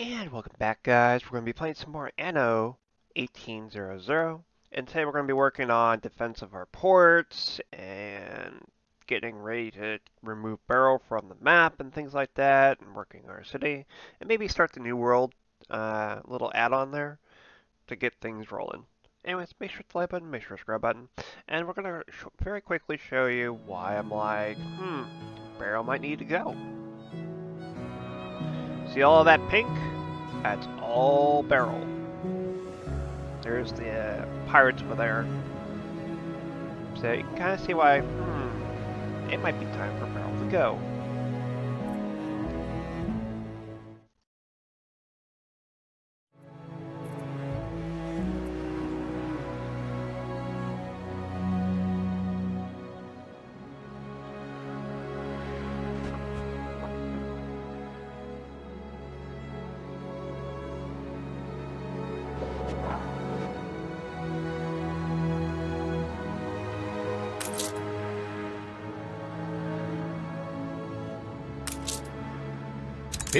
And welcome back guys, we're going to be playing some more Anno 1800 and today we're going to be working on defense of our ports and getting ready to remove Beryl from the map and things like that and working our city and maybe start the new world uh, little add-on there to get things rolling. Anyways, make sure to like button, make sure to subscribe button, and we're going to very quickly show you why I'm like, hmm, Beryl might need to go. See all that pink? That's all Beryl. There's the uh, pirates over there. So you can kind of see why, hmm, it might be time for Beryl to go.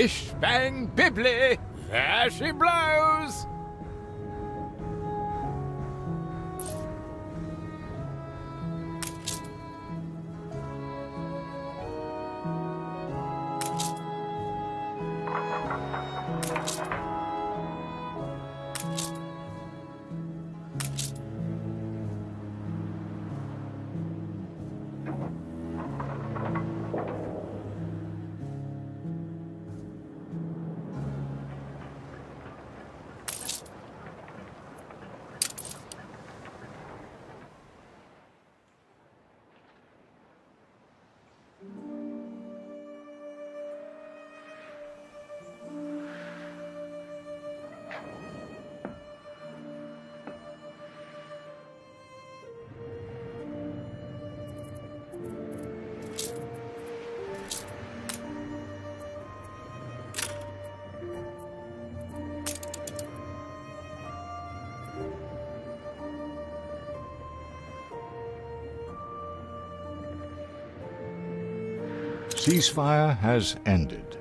Bish bang bibbly, there she blows! Ceasefire has ended.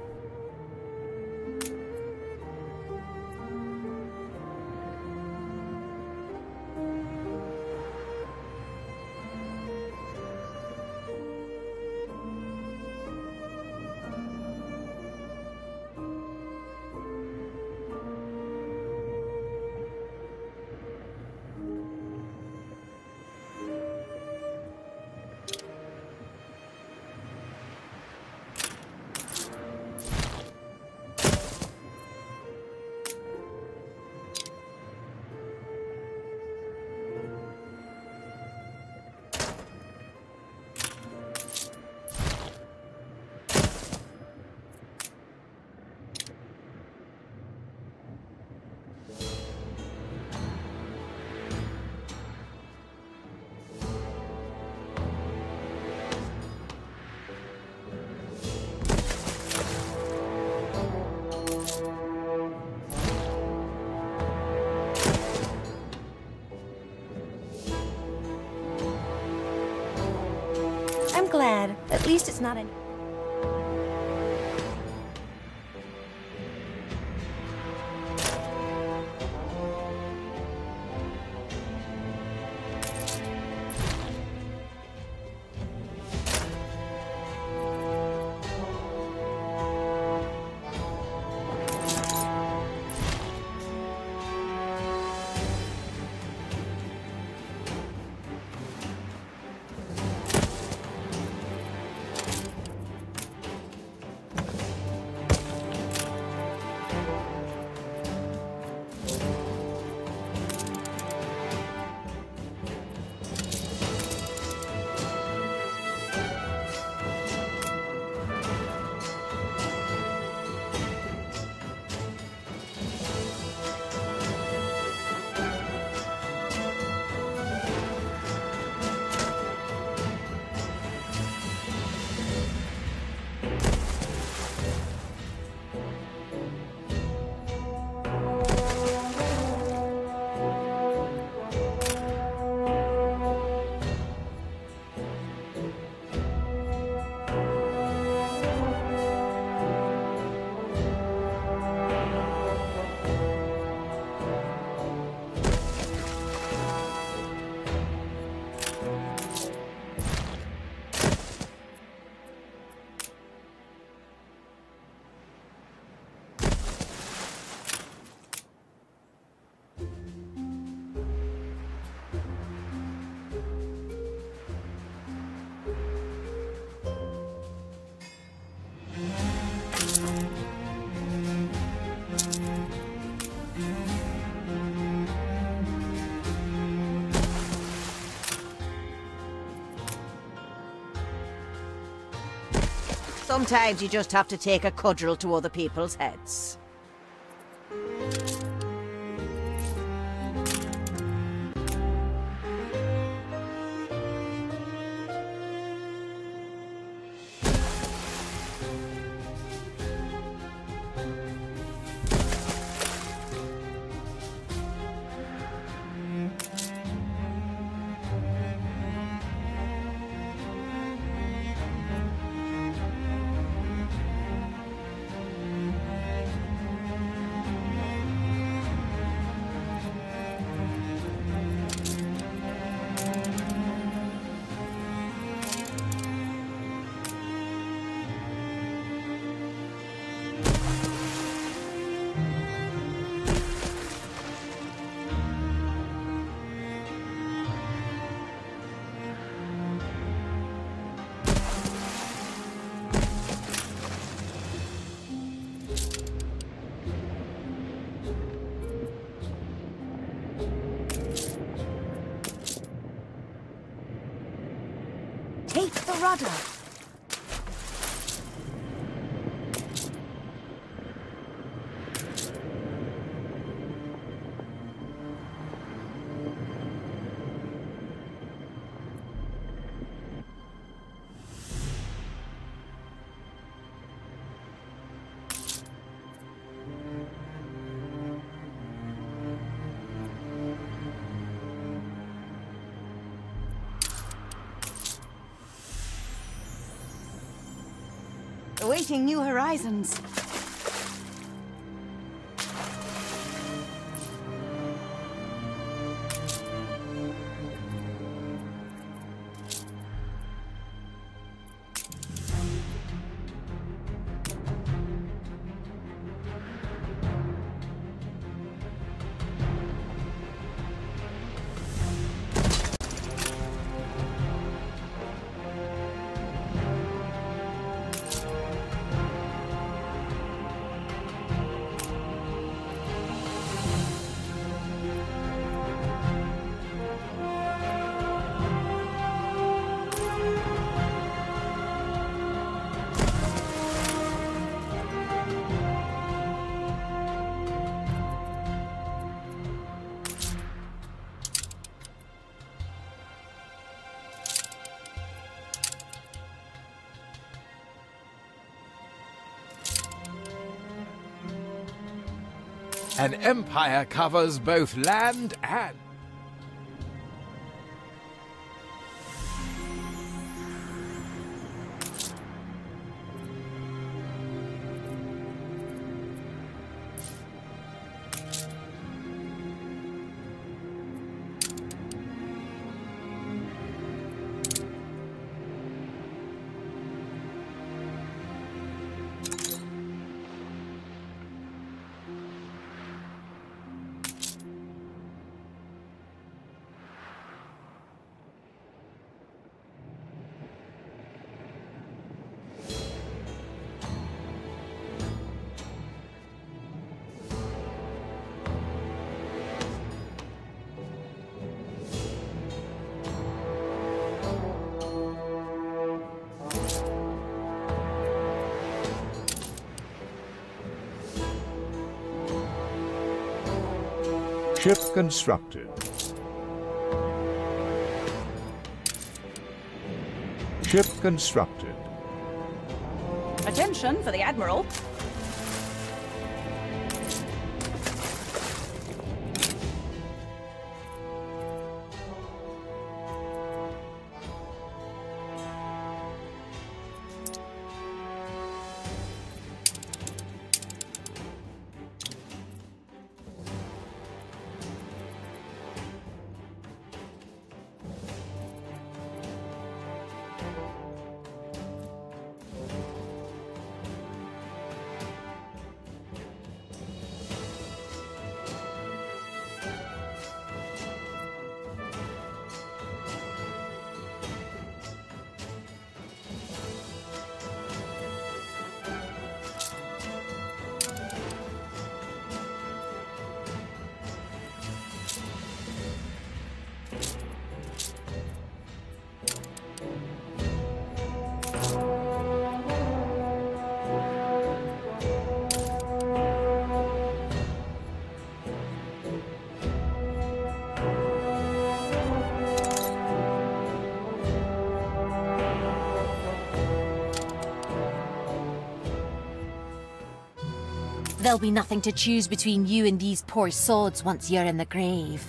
It's not an. Sometimes you just have to take a cudgel to other people's heads. Awaiting new horizons. An empire covers both land and... Ship constructed. Ship constructed. Attention for the Admiral. There'll be nothing to choose between you and these poor sods once you're in the grave.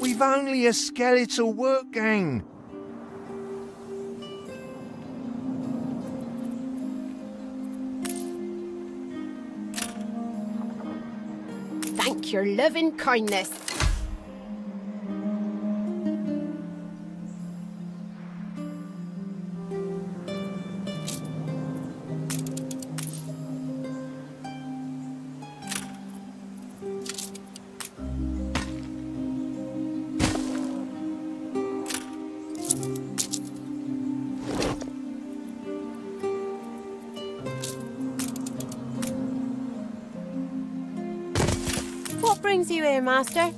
We've only a skeletal work gang. Thank your loving kindness. Master?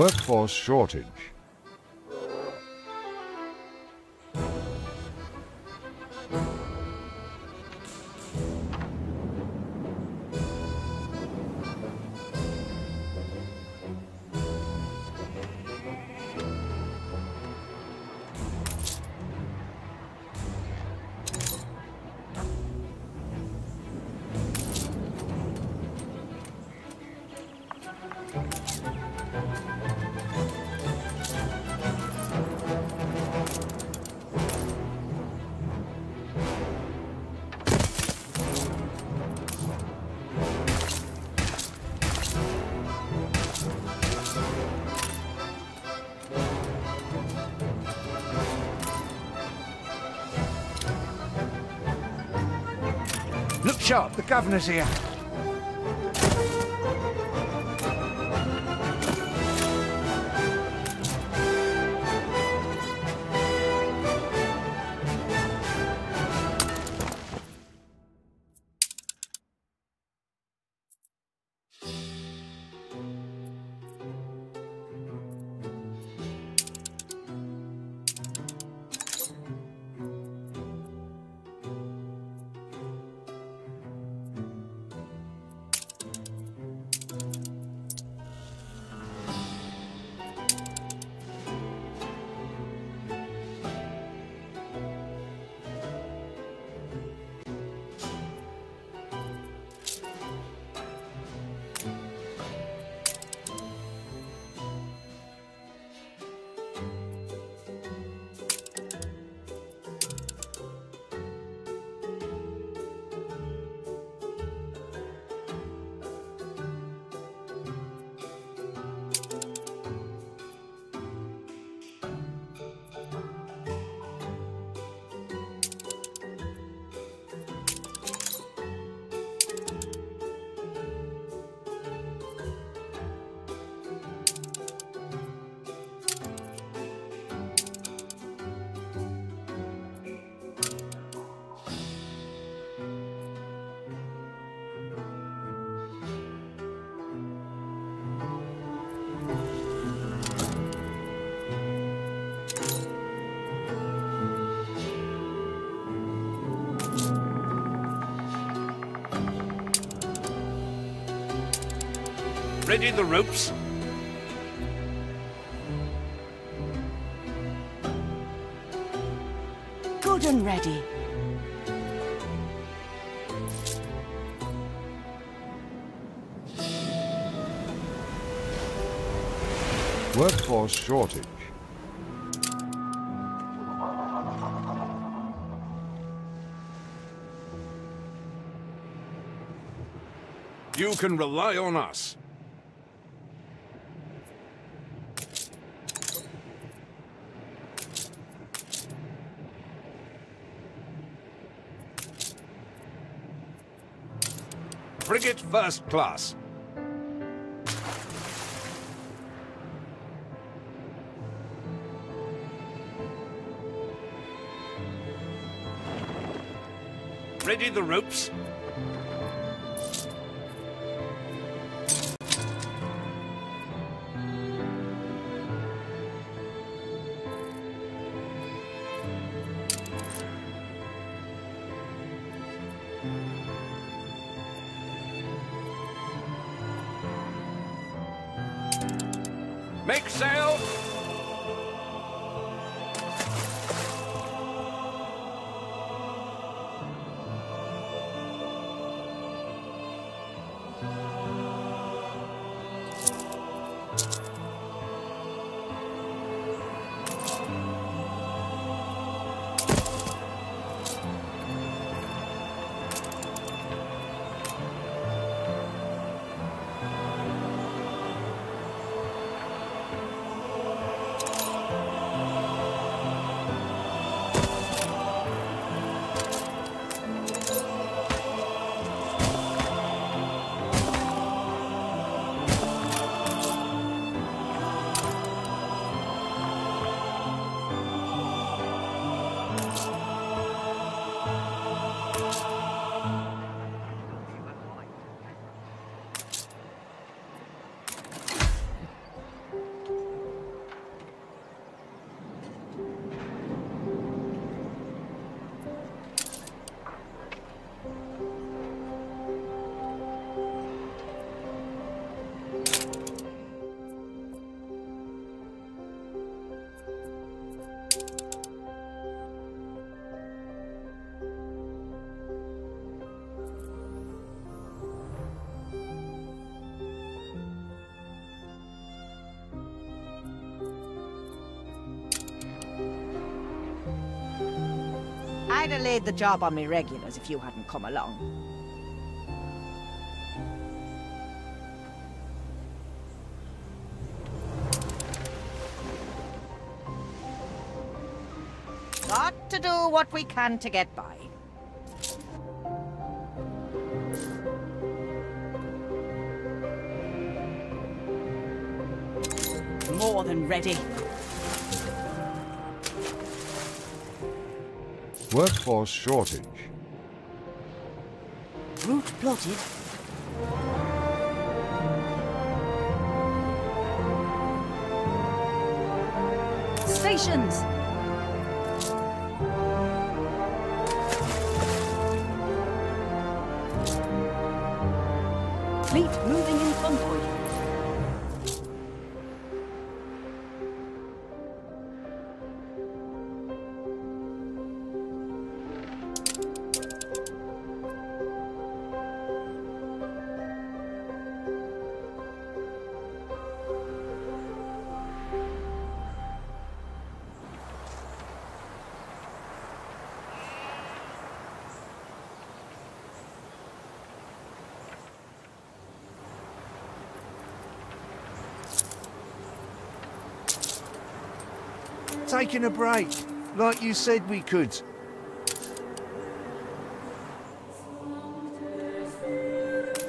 Workforce shortage. Governor's here. Ready the ropes? Good and ready. Workforce shortage. You can rely on us. Frigate first class. Ready the ropes? I'd have laid the job on me regulars if you hadn't come along. Got to do what we can to get by. More than ready. Workforce shortage. Route plotted. Stations! Taking a break, like you said we could.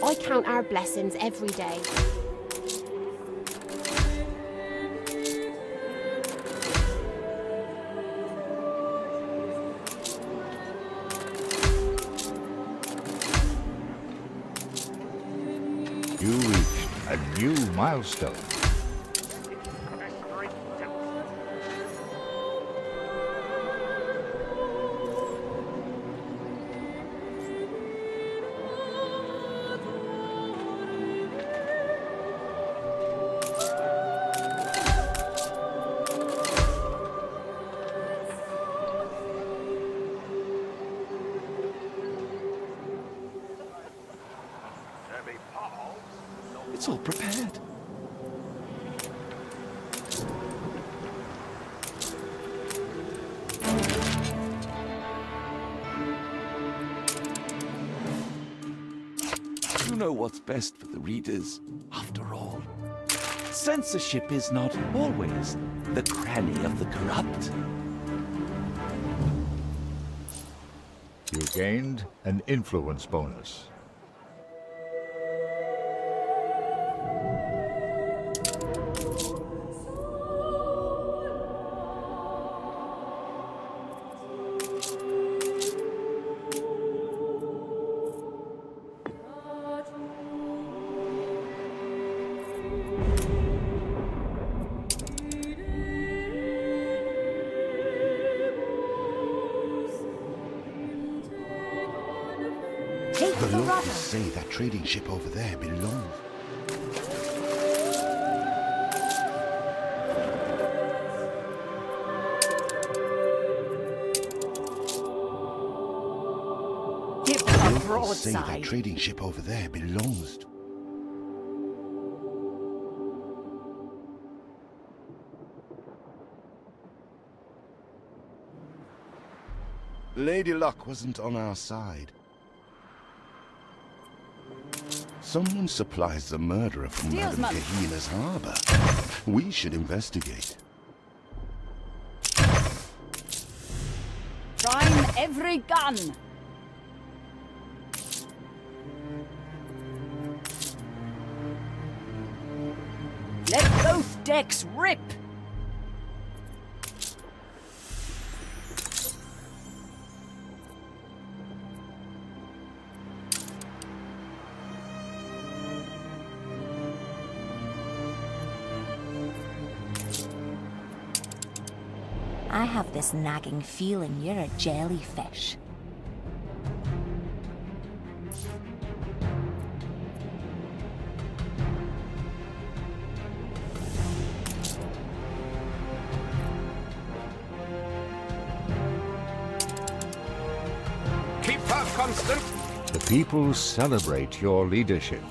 I count our blessings every day. You reached a new milestone. Best for the readers, after all. Censorship is not always the cranny of the corrupt. You gained an influence bonus. There belongs. Dip The the say that trading ship over there belongs. to- Lady Luck wasn't on our side. Someone supplies the murderer from. Madame Kahina's harbor. We should investigate. Prime every gun. Let both decks rip. Have this nagging feeling you're a jellyfish. Keep her constant. The people celebrate your leadership.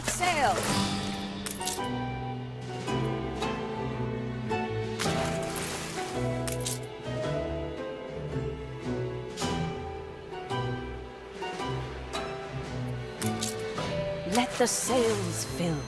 Set sail. Let the sails fill.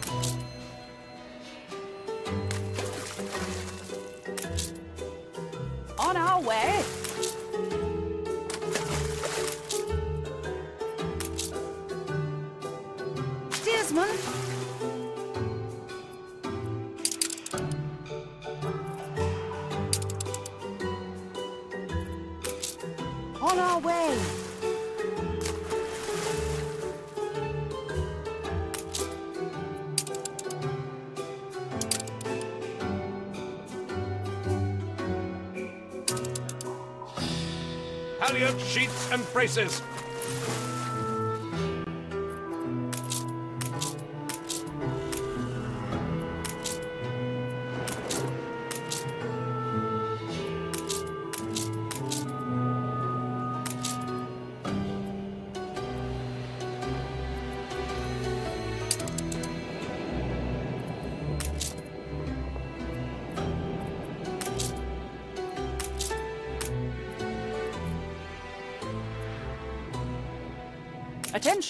Halyard sheets and braces!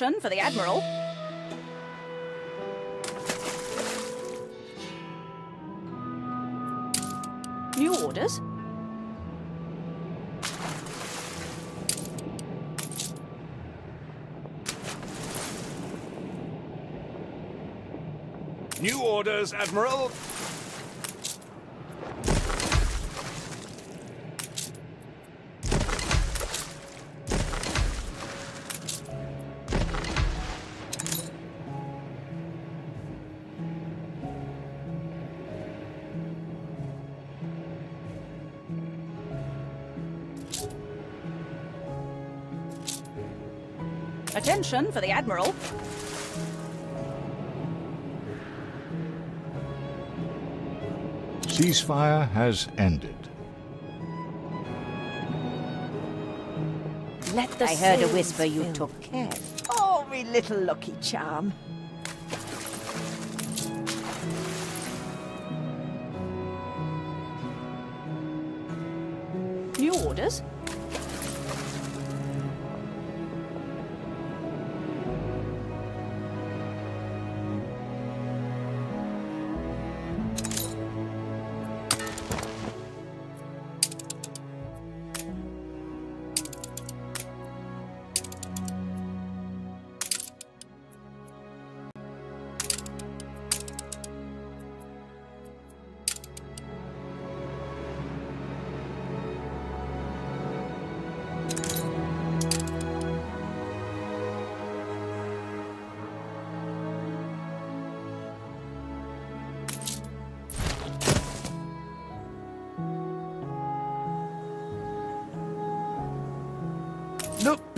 Attention for the Admiral. New orders? New orders, Admiral! Attention for the Admiral. Ceasefire has ended. Let the I heard a whisper you took care. Oh, me little lucky charm.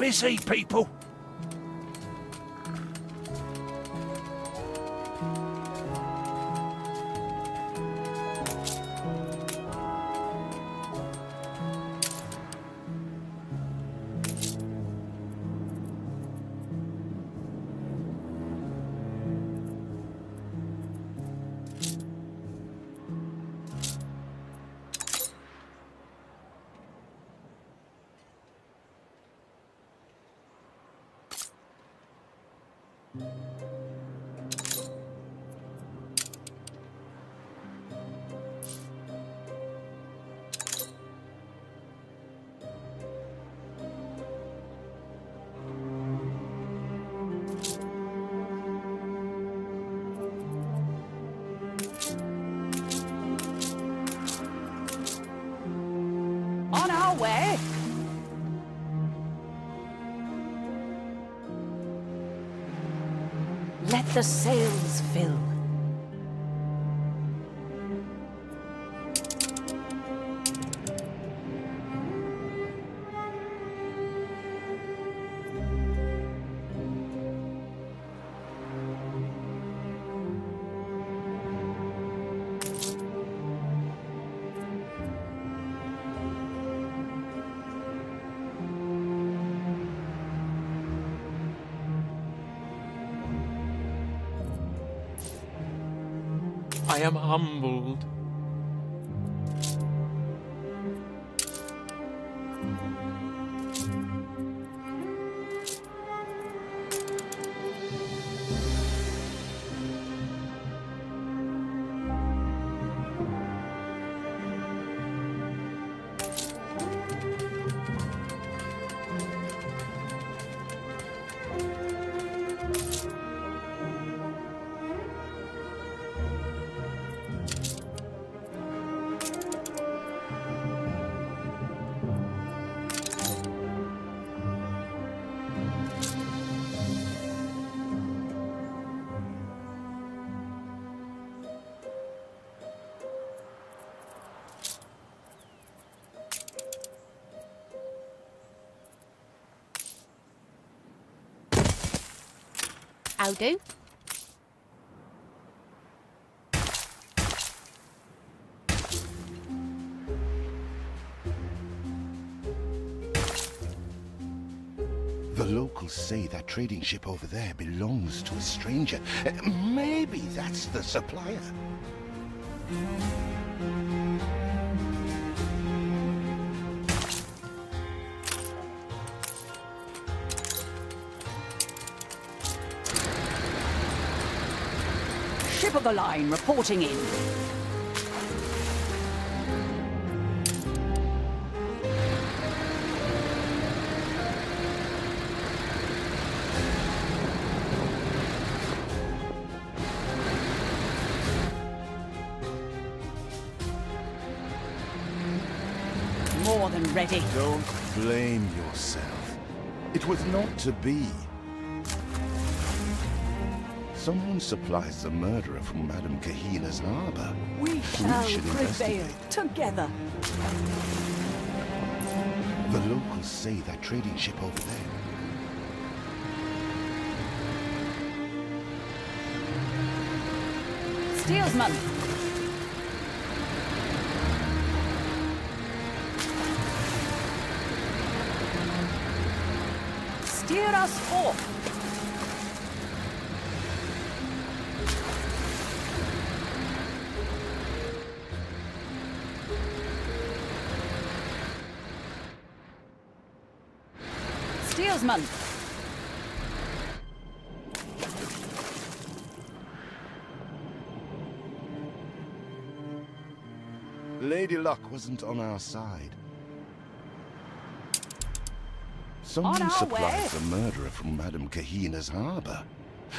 Busy, people. The sails fill. I am humbled. How do? The locals say that trading ship over there belongs to a stranger. Maybe that's the supplier. Ship of the line reporting in. More than ready. Don't blame yourself. It was not to be. Someone supplies the murderer from Madame Kahina's harbor. We shall should prevail together. The locals say that trading ship over there. Steelsman. Steer us off. Wasn't on our side. Someone supplies the murderer from Madame Kahina's harbor.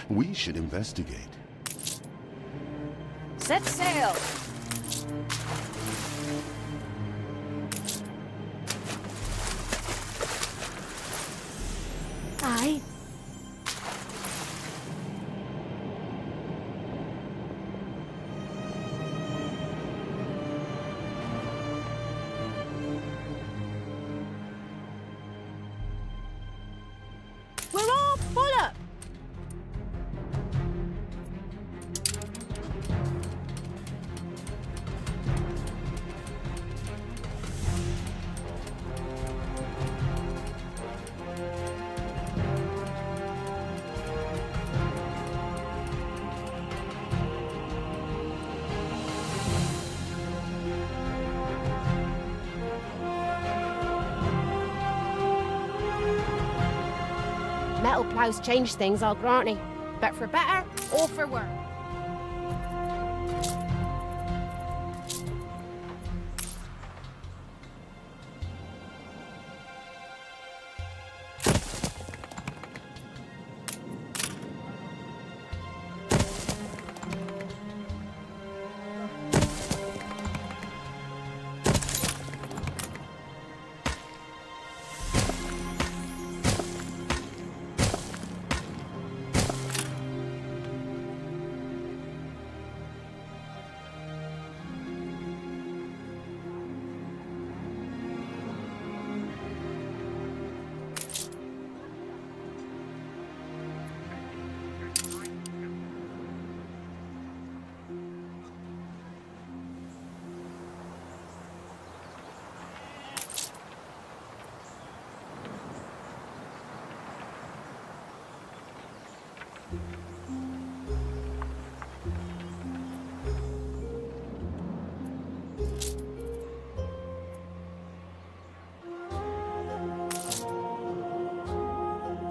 We should investigate. Set sail. Metal plows change things, I'll grant ye. But for better or for worse.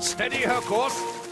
Steady her course.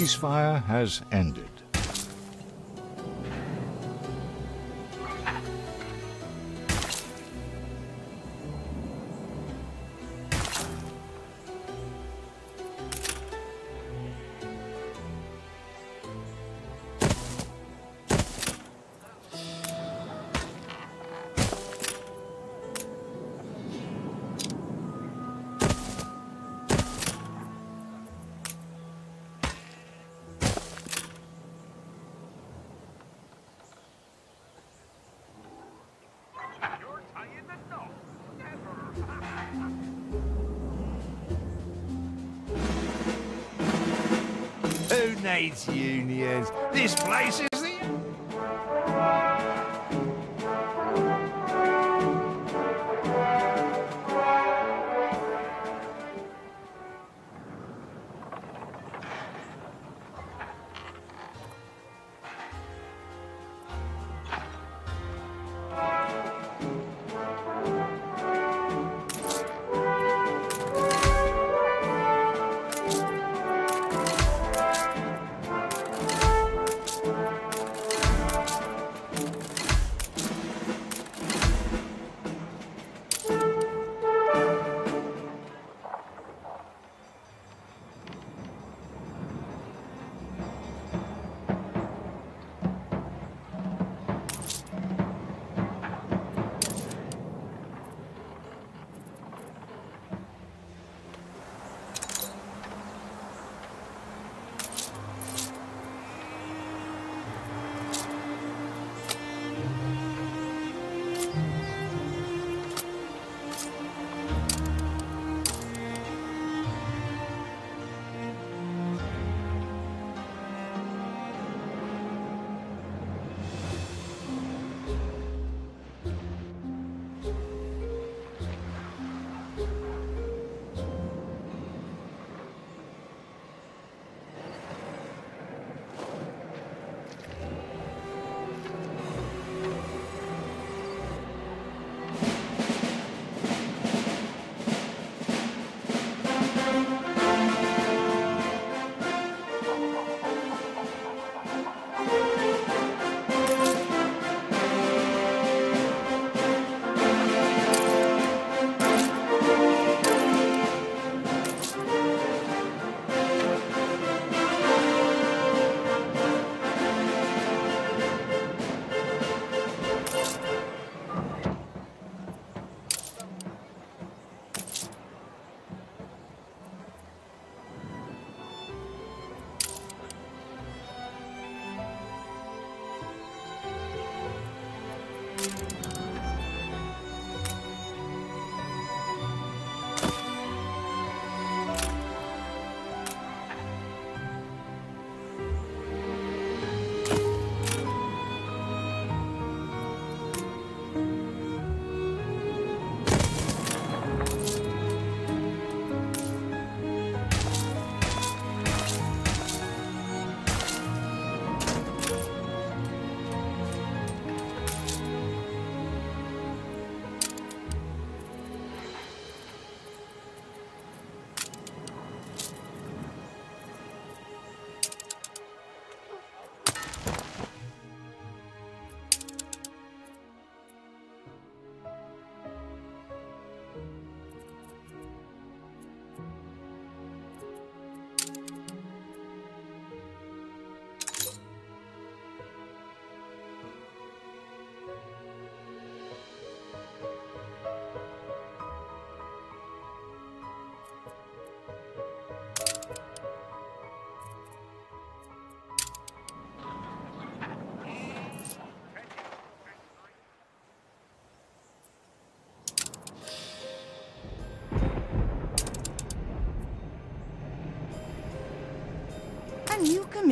Ceasefire has ended. Needs unions? This place is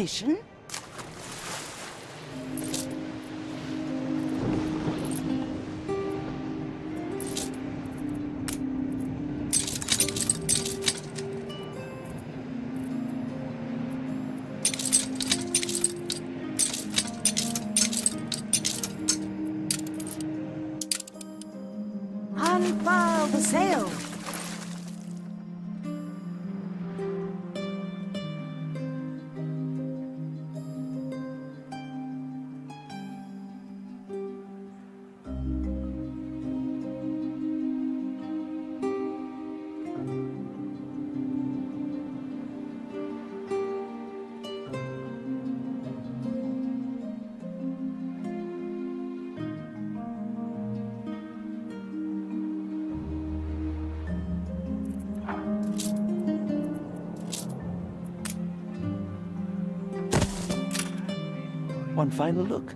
the... One final look.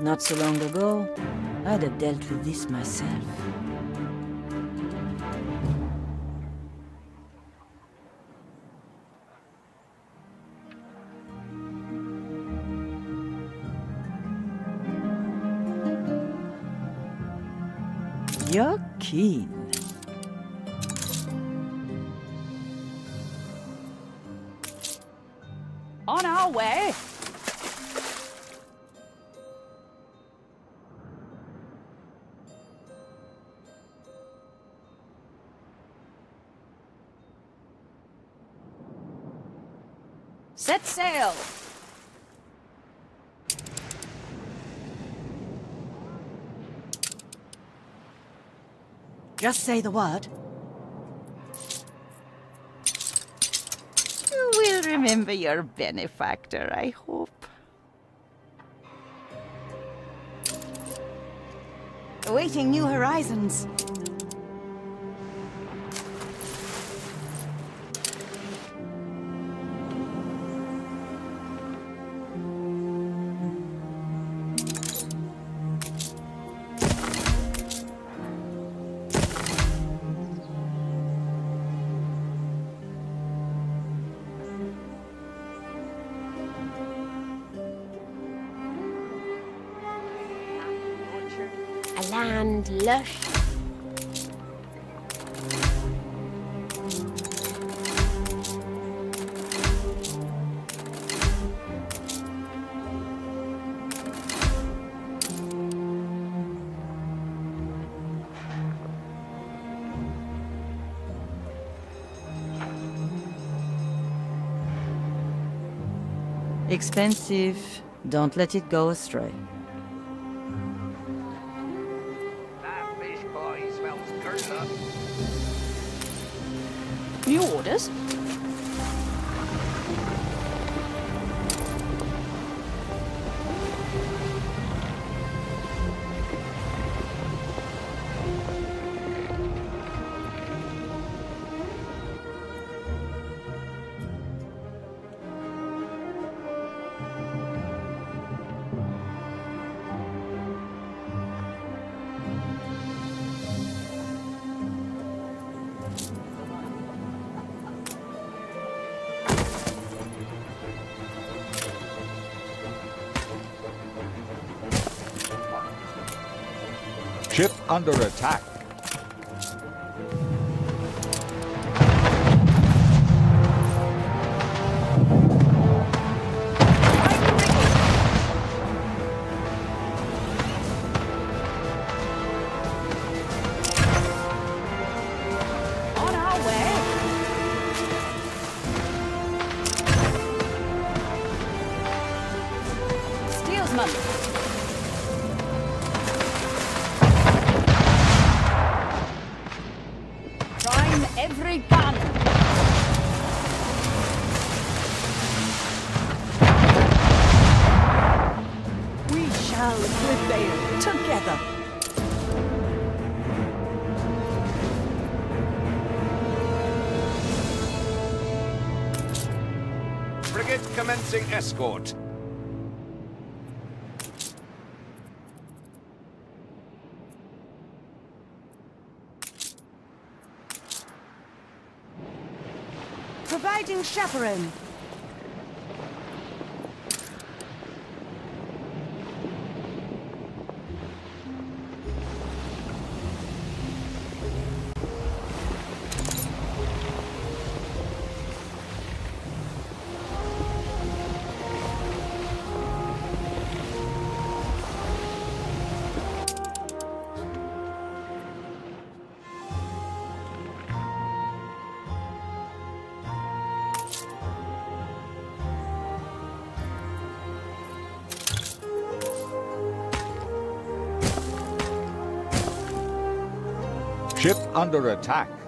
Not so long ago, I'd have dealt with this myself. Set sail! Just say the word. Remember your benefactor, I hope. Awaiting new horizons. Expensive. Don't let it go astray. Under attack. escort. Providing chaperone. Ship under attack.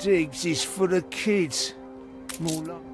Diggs is full of kids. More like.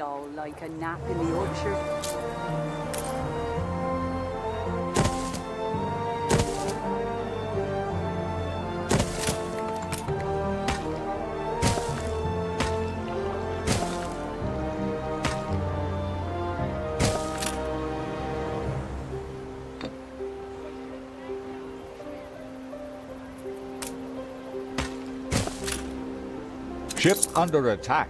All like a nap in the orchard. Ship under attack.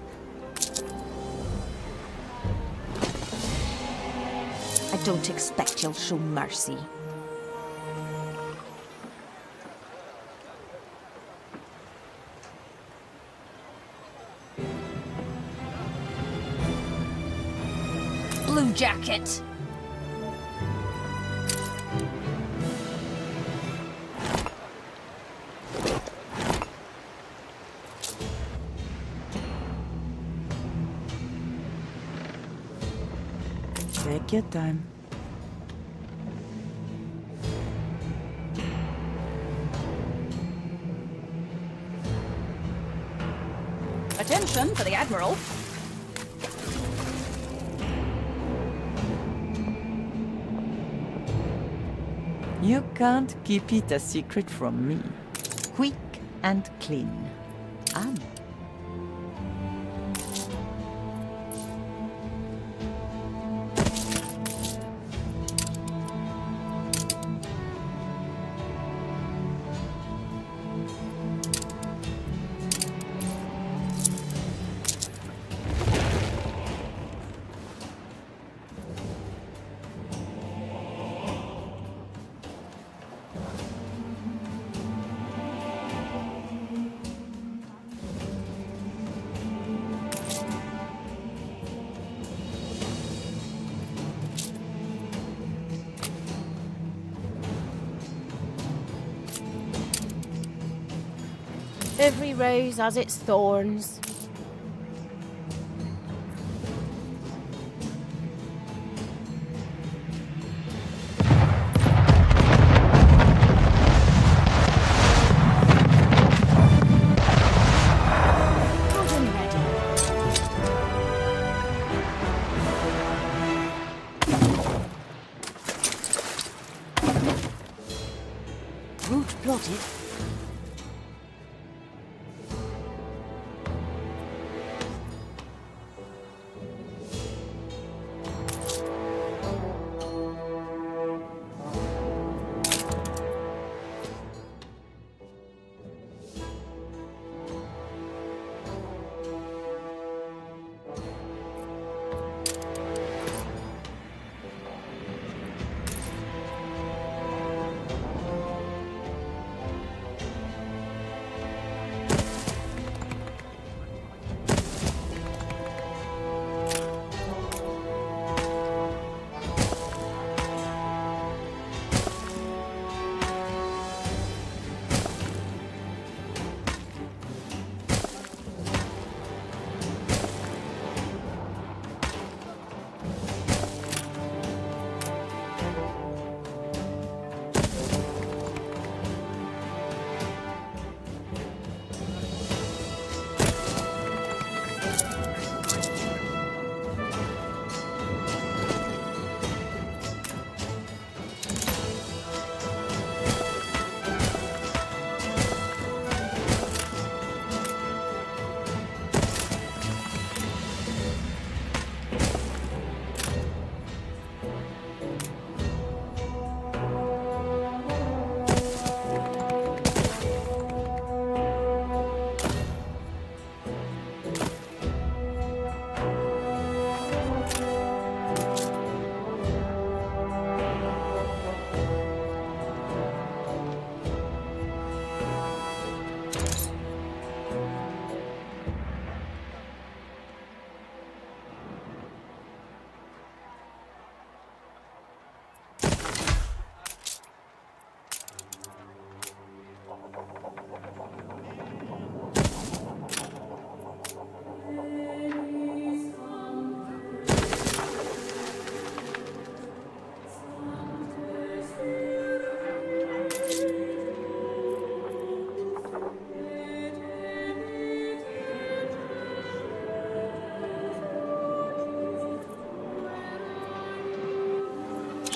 don't expect you'll show mercy. Blue Jacket! Take your time. Admiral. You can't keep it a secret from me. Quick and clean. Anne. Every rose has its thorns.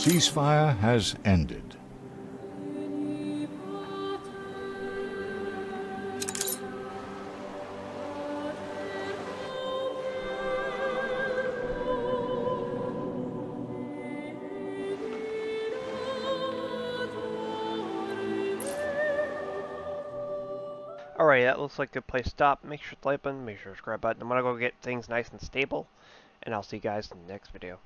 Ceasefire has ended. Alright, that looks like a good place to stop. Make sure to like button, make sure to subscribe button. I'm gonna go get things nice and stable, and I'll see you guys in the next video.